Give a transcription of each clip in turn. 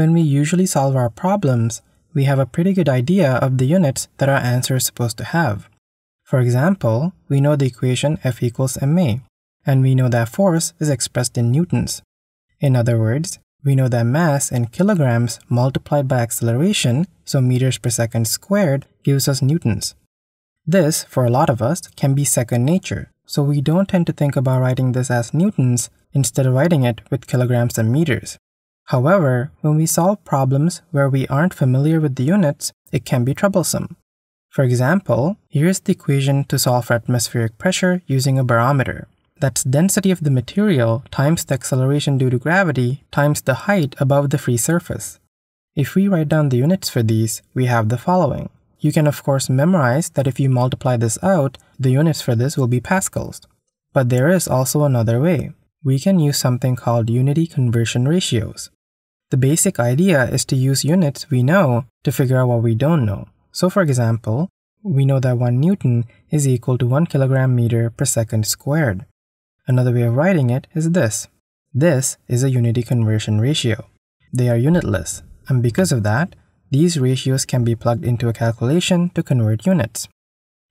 when we usually solve our problems, we have a pretty good idea of the units that our answer is supposed to have. For example, we know the equation F equals ma, and we know that force is expressed in newtons. In other words, we know that mass in kilograms multiplied by acceleration, so meters per second squared, gives us newtons. This, for a lot of us, can be second nature, so we don't tend to think about writing this as newtons instead of writing it with kilograms and meters. However, when we solve problems where we aren't familiar with the units, it can be troublesome. For example, here's the equation to solve for atmospheric pressure using a barometer. That's density of the material times the acceleration due to gravity times the height above the free surface. If we write down the units for these, we have the following. You can of course memorize that if you multiply this out, the units for this will be pascals. But there is also another way. We can use something called unity conversion ratios. The basic idea is to use units we know to figure out what we don't know. So for example, we know that 1 Newton is equal to 1 kilogram meter per second squared. Another way of writing it is this. This is a unity conversion ratio. They are unitless, and because of that, these ratios can be plugged into a calculation to convert units.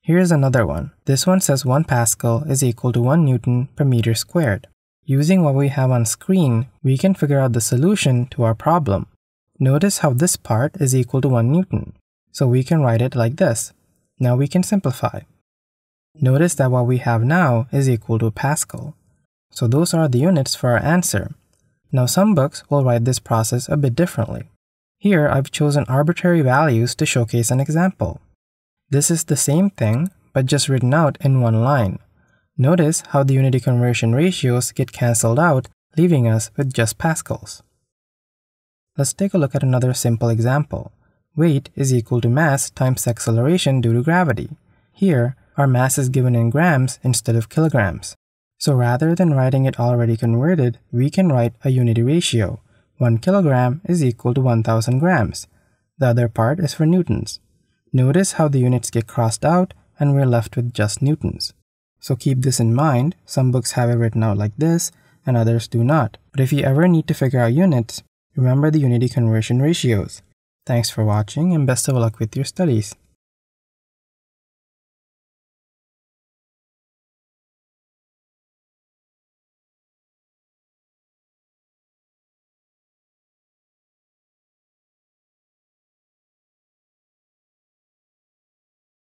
Here's another one. This one says 1 Pascal is equal to 1 Newton per meter squared. Using what we have on screen, we can figure out the solution to our problem. Notice how this part is equal to 1 Newton, so we can write it like this. Now we can simplify. Notice that what we have now is equal to Pascal. So those are the units for our answer. Now some books will write this process a bit differently. Here I've chosen arbitrary values to showcase an example. This is the same thing, but just written out in one line. Notice how the unity conversion ratios get cancelled out, leaving us with just pascals. Let's take a look at another simple example. Weight is equal to mass times acceleration due to gravity. Here, our mass is given in grams instead of kilograms. So rather than writing it already converted, we can write a unity ratio. 1 kilogram is equal to 1000 grams. The other part is for newtons. Notice how the units get crossed out and we're left with just newtons. So keep this in mind, some books have it written out like this and others do not. But if you ever need to figure out units, remember the unity conversion ratios. Thanks for watching and best of luck with your studies.